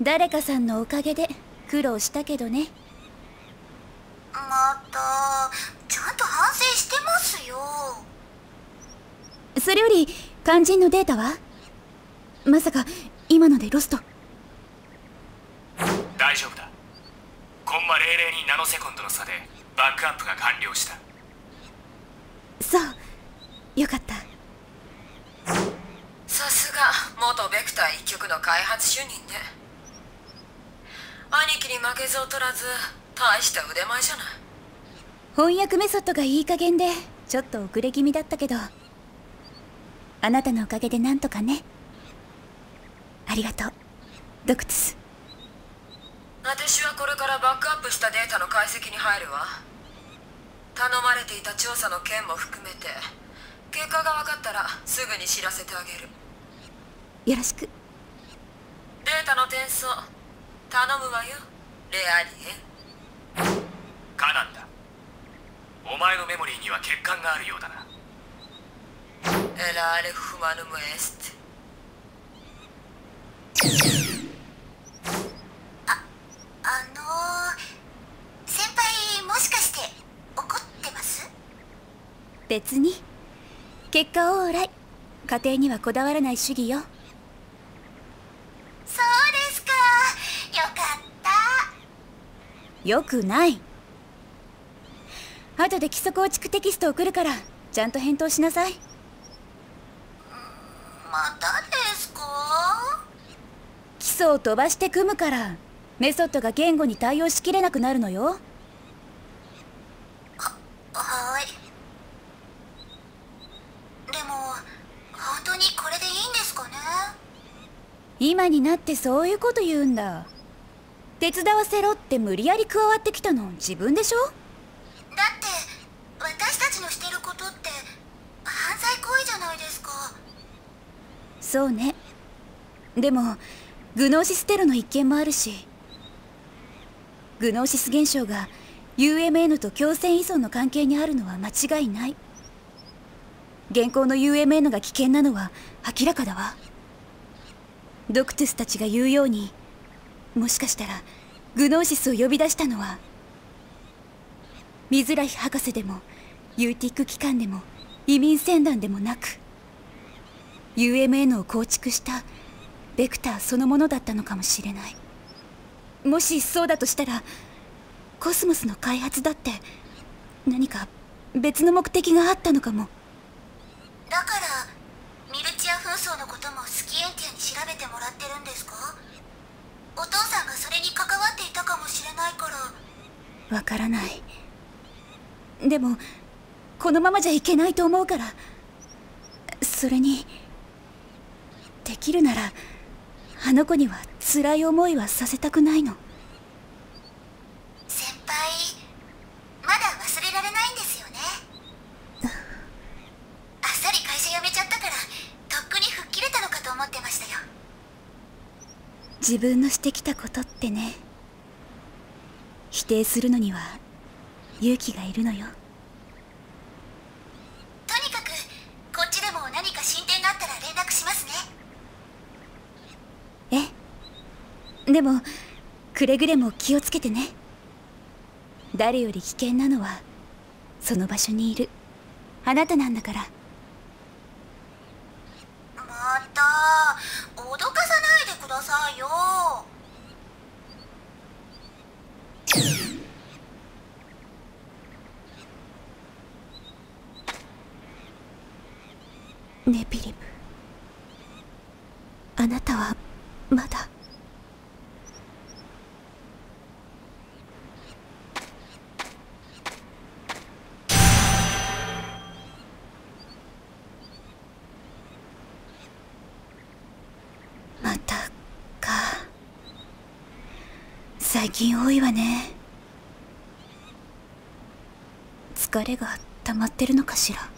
誰かさんのおかげで苦労したけどね。またちゃんと反省してますよ。それより肝心のデータは？まさか今のでロスト。大丈夫だ。コンマ002ナノセコンドの差でバックアップが完了した。そう。よかった。さすが元ベクター一局の開発主任ね兄貴に負けず劣らず大した腕前じゃない。翻訳メソッドがいい加減でちょっと遅れ気味だったけどあなたのおかげでなんとかね。ありがとう。ドクツス。私はこれからバックアップしたデータの解析に入るわ。頼まれていた調査の件も含めて結果が分かったらすぐに知らせてあげる。よろしく。データの転送頼むわよ。レアリエ。カナンだ。お前のメモリーには欠陥があるようだな。エラーレフマヌムエステあのー、先輩もしかして怒ってます？別に。結果オーライ家庭にはこだわらない主義よそうですかよかったよくない。後で基礎構築テキスト送るからちゃんと返答しなさい。またですか？基礎を飛ばして組むからメソッドが言語に対応しきれなくなるのよ。はい。でも本当にこれでいいんですかね？今になってそういうこと言うんだ手伝わせろって無理やり加わってきたの自分でしょ？だって私たちのしてることって犯罪行為じゃないですか。そうね。でもグノーシステロの一件もあるしグノーシス現象が UMN と強制依存の関係にあるのは間違いない。現行の UMN が危険なのは明らかだわ。ドクトゥスたちが言うようにもしかしたらグノーシスを呼び出したのはミズラヒ博士でもユーティック機関でも移民船団でもなく UMN を構築したベクターそのものだったのかもしれない。もしそうだとしたらコスモスの開発だって何か別の目的があったのかも。だからミルチア紛争のこともスキエンティアに調べてもらってるんですか？お父さんがそれに関わっていたかもしれないから。わからない。でもこのままじゃいけないと思うから。それにできるならあの子には辛い思いはさせたくないの先輩まだ忘れられないんですよねあっさり会社辞めちゃったからとっくに吹っ切れたのかと思ってましたよ自分のしてきたことってね。否定するのには勇気がいるのよ。とにかくこっちでも何か進展があったら連絡しますね。え？でもくれぐれも気をつけてね。誰より危険なのはその場所にいる。あなたなんだから。また脅かさないでくださいよネピリム。あなたはまだ。またか。最近多いわね。疲れが溜まってるのかしら。